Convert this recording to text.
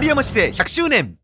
郡山市政100周年。